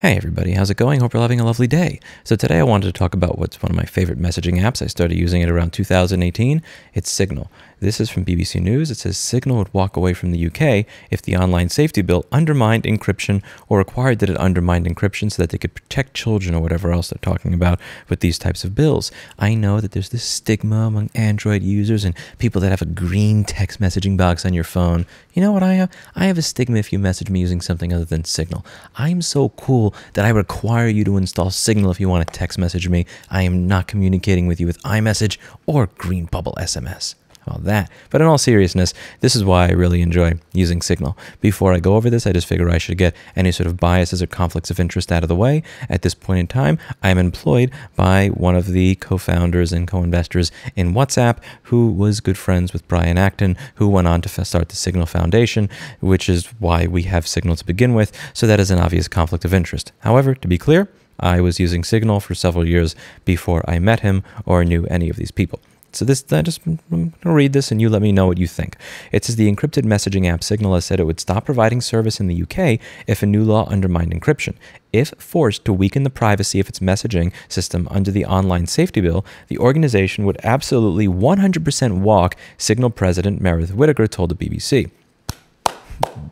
Hey everybody, how's it going? Hope you're having a lovely day. So today I wanted to talk about what's one of my favorite messaging apps. I started using it around 2018. It's Signal. This is from BBC News. It says Signal would walk away from the UK if the online safety bill undermined encryption or required that it undermined encryption so that they could protect children or whatever else they're talking about with these types of bills. I know that there's this stigma among Android users and people that have a green text messaging box on your phone. You know what I have? I have a stigma if you message me using something other than Signal. I'm so cool that I require you to install Signal if you want to text message me. I am not communicating with you with iMessage or Green Bubble SMS all that. But in all seriousness, this is why I really enjoy using Signal. Before I go over this, I just figure I should get any sort of biases or conflicts of interest out of the way. At this point in time, I'm employed by one of the co-founders and co-investors in WhatsApp, who was good friends with Brian Acton, who went on to start the Signal Foundation, which is why we have Signal to begin with. So that is an obvious conflict of interest. However, to be clear, I was using Signal for several years before I met him or knew any of these people. So this, I just I'm to read this and you let me know what you think. It says the encrypted messaging app Signal has said it would stop providing service in the UK if a new law undermined encryption. If forced to weaken the privacy of its messaging system under the online safety bill, the organization would absolutely 100% walk, Signal president Meredith Whittaker told the BBC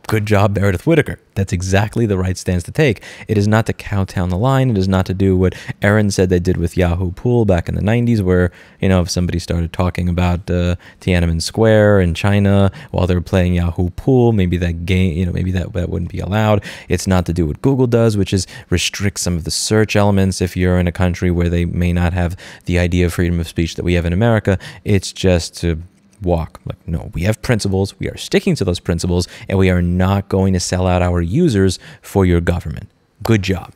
good job, Meredith Whittaker. That's exactly the right stance to take. It is not to kowtow the line. It is not to do what Aaron said they did with Yahoo Pool back in the 90s, where, you know, if somebody started talking about uh, Tiananmen Square in China while they were playing Yahoo Pool, maybe that game, you know, maybe that, that wouldn't be allowed. It's not to do what Google does, which is restrict some of the search elements if you're in a country where they may not have the idea of freedom of speech that we have in America. It's just to walk. Like, no, we have principles, we are sticking to those principles, and we are not going to sell out our users for your government. Good job.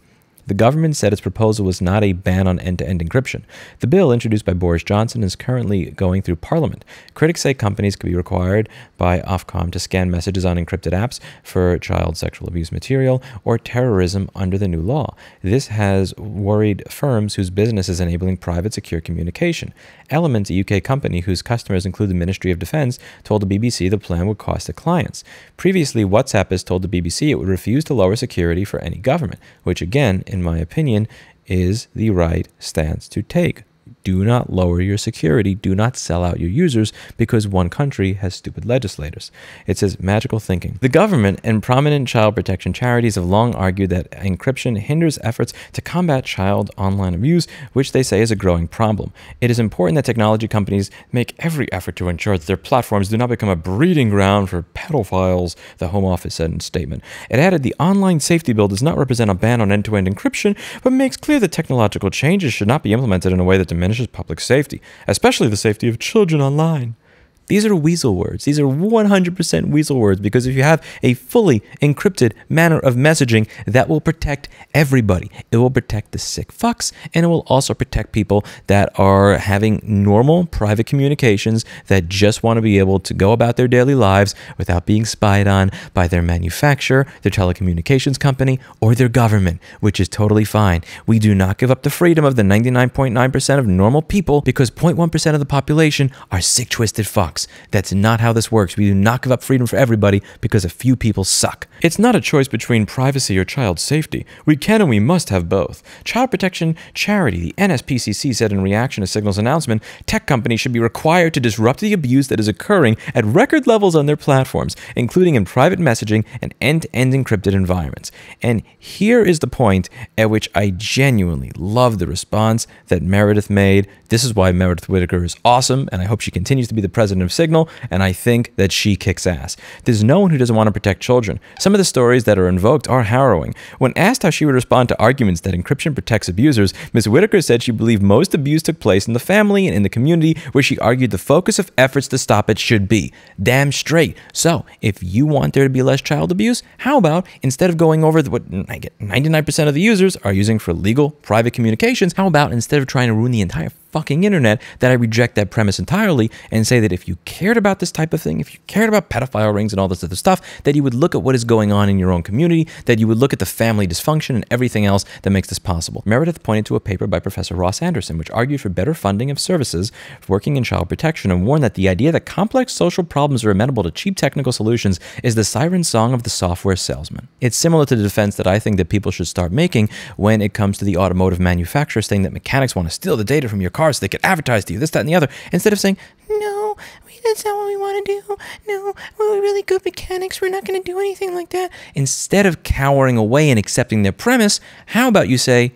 The government said its proposal was not a ban on end to end encryption. The bill, introduced by Boris Johnson, is currently going through Parliament. Critics say companies could be required by Ofcom to scan messages on encrypted apps for child sexual abuse material or terrorism under the new law. This has worried firms whose business is enabling private secure communication. Element, a UK company whose customers include the Ministry of Defence, told the BBC the plan would cost the clients. Previously, WhatsApp has told the BBC it would refuse to lower security for any government, which again, in my opinion, is the right stance to take do not lower your security. Do not sell out your users because one country has stupid legislators. It says magical thinking. The government and prominent child protection charities have long argued that encryption hinders efforts to combat child online abuse, which they say is a growing problem. It is important that technology companies make every effort to ensure that their platforms do not become a breeding ground for pedophiles, the Home Office said in a statement. It added the online safety bill does not represent a ban on end to end encryption, but makes clear that technological changes should not be implemented in a way that diminishes diminishes public safety, especially the safety of children online. These are weasel words. These are 100% weasel words because if you have a fully encrypted manner of messaging, that will protect everybody. It will protect the sick fucks and it will also protect people that are having normal private communications that just want to be able to go about their daily lives without being spied on by their manufacturer, their telecommunications company, or their government, which is totally fine. We do not give up the freedom of the 99.9% of normal people because 0.1% of the population are sick, twisted fucks. That's not how this works. We do not give up freedom for everybody because a few people suck. It's not a choice between privacy or child safety. We can and we must have both. Child Protection Charity, the NSPCC, said in reaction to Signal's announcement, tech companies should be required to disrupt the abuse that is occurring at record levels on their platforms, including in private messaging and end to end encrypted environments. And here is the point at which I genuinely love the response that Meredith made. This is why Meredith Whittaker is awesome, and I hope she continues to be the president of Signal, and I think that she kicks ass. There's no one who doesn't want to protect children. Some of the stories that are invoked are harrowing. When asked how she would respond to arguments that encryption protects abusers, Ms. Whittaker said she believed most abuse took place in the family and in the community, where she argued the focus of efforts to stop it should be. Damn straight. So, if you want there to be less child abuse, how about instead of going over what 99% of the users are using for legal private communications, how about instead of trying to ruin the entire fucking internet that I reject that premise entirely and say that if you cared about this type of thing, if you cared about pedophile rings and all this other stuff, that you would look at what is going on in your own community, that you would look at the family dysfunction and everything else that makes this possible. Meredith pointed to a paper by Professor Ross Anderson, which argued for better funding of services working in child protection and warned that the idea that complex social problems are amenable to cheap technical solutions is the siren song of the software salesman. It's similar to the defense that I think that people should start making when it comes to the automotive manufacturers saying that mechanics want to steal the data from your car so they could advertise to you, this, that, and the other, instead of saying, no, that's not what we want to do. No, we're really good mechanics. We're not going to do anything like that. Instead of cowering away and accepting their premise, how about you say,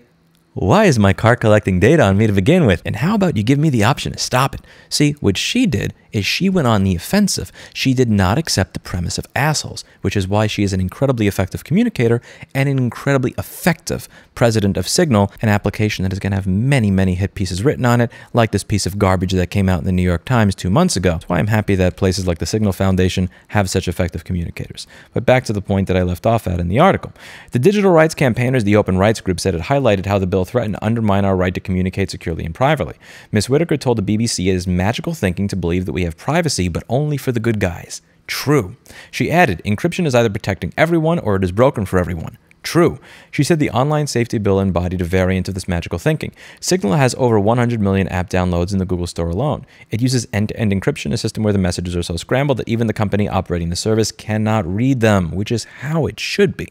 why is my car collecting data on me to begin with? And how about you give me the option to stop it? See, what she did is she went on the offensive. She did not accept the premise of assholes, which is why she is an incredibly effective communicator and an incredibly effective president of Signal, an application that is going to have many, many hit pieces written on it, like this piece of garbage that came out in the New York Times two months ago. That's why I'm happy that places like the Signal Foundation have such effective communicators. But back to the point that I left off at in the article. The digital rights campaigners, the Open Rights Group, said it highlighted how the bill threatened to undermine our right to communicate securely and privately. Ms. Whittaker told the BBC it is magical thinking to believe that we have privacy, but only for the good guys. True. She added, encryption is either protecting everyone or it is broken for everyone. True. She said the online safety bill embodied a variant of this magical thinking. Signal has over 100 million app downloads in the Google Store alone. It uses end to end encryption, a system where the messages are so scrambled that even the company operating the service cannot read them, which is how it should be.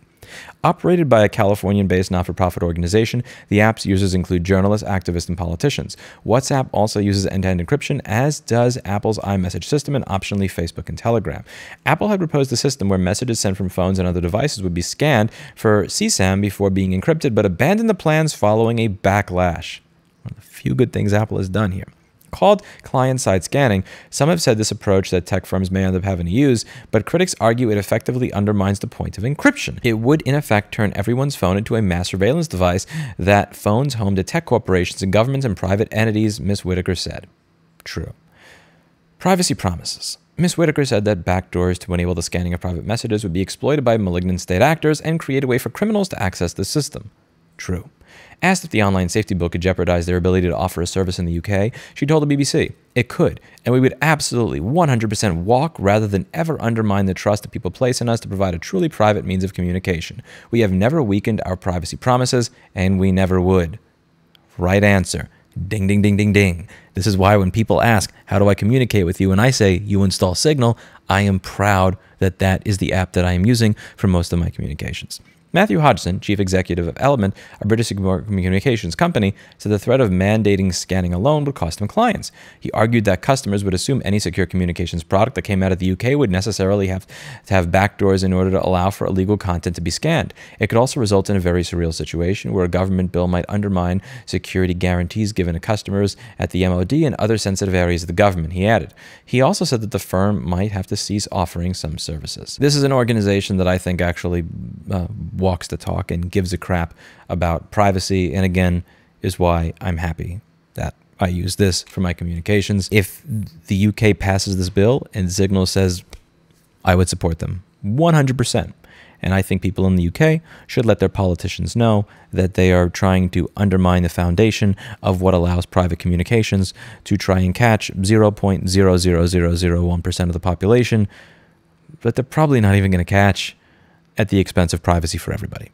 Operated by a Californian based not for profit organization, the app's users include journalists, activists, and politicians. WhatsApp also uses end to end encryption, as does Apple's iMessage system and optionally Facebook and Telegram. Apple had proposed a system where messages sent from phones and other devices would be scanned for CSAM before being encrypted, but abandoned the plans following a backlash. One of the few good things Apple has done here called client side scanning. Some have said this approach that tech firms may end up having to use, but critics argue it effectively undermines the point of encryption. It would, in effect, turn everyone's phone into a mass surveillance device that phones home to tech corporations and governments and private entities, Ms. Whittaker said. True. Privacy promises. Ms. Whittaker said that backdoors to enable the scanning of private messages would be exploited by malignant state actors and create a way for criminals to access the system. True. Asked if the online safety bill could jeopardize their ability to offer a service in the UK, she told the BBC, it could, and we would absolutely 100% walk rather than ever undermine the trust that people place in us to provide a truly private means of communication. We have never weakened our privacy promises, and we never would. Right answer. Ding, ding, ding, ding, ding. This is why when people ask, How do I communicate with you? and I say, You install Signal, I am proud that that is the app that I am using for most of my communications. Matthew Hodgson, chief executive of Element, a British communications company, said the threat of mandating scanning alone would cost him clients. He argued that customers would assume any secure communications product that came out of the UK would necessarily have to have backdoors in order to allow for illegal content to be scanned. It could also result in a very surreal situation where a government bill might undermine security guarantees given to customers at the MOD and other sensitive areas of the government, he added. He also said that the firm might have to cease offering some services. This is an organization that I think actually uh, walks the talk and gives a crap about privacy. And again, is why I'm happy that I use this for my communications. If the UK passes this bill and Signal says I would support them 100%. And I think people in the UK should let their politicians know that they are trying to undermine the foundation of what allows private communications to try and catch 0.00001% of the population, but they're probably not even going to catch at the expense of privacy for everybody.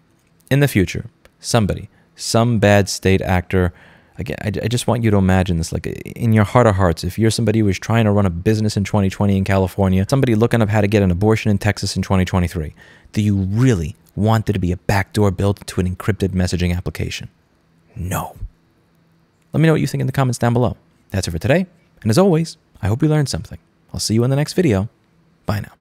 In the future, somebody, some bad state actor, again, I, I, just want you to imagine this like in your heart of hearts, if you're somebody who is trying to run a business in 2020 in California, somebody looking up how to get an abortion in Texas in 2023, do you really want there to be a backdoor built into an encrypted messaging application? No. Let me know what you think in the comments down below. That's it for today. And as always, I hope you learned something. I'll see you in the next video. Bye now.